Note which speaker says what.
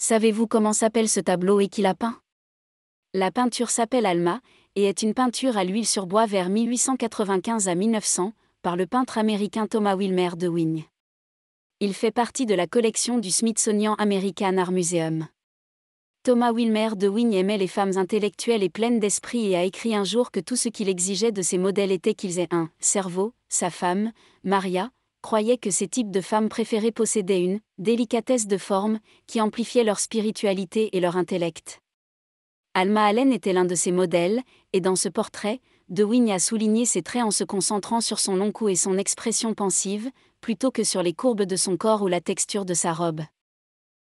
Speaker 1: Savez-vous comment s'appelle ce tableau et qui l'a peint? La peinture s'appelle Alma, et est une peinture à l'huile sur bois vers 1895 à 1900, par le peintre américain Thomas Wilmer de Wing. Il fait partie de la collection du Smithsonian American Art Museum. Thomas Wilmer de Wing aimait les femmes intellectuelles et pleines d'esprit et a écrit un jour que tout ce qu'il exigeait de ces modèles était qu'ils aient un cerveau, sa femme, Maria, croyait que ces types de femmes préférées possédaient une délicatesse de forme qui amplifiait leur spiritualité et leur intellect. Alma Allen était l'un de ces modèles, et dans ce portrait, De Wing a souligné ses traits en se concentrant sur son long cou et son expression pensive, plutôt que sur les courbes de son corps ou la texture de sa robe.